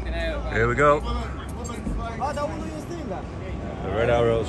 Here we go. The red arrows.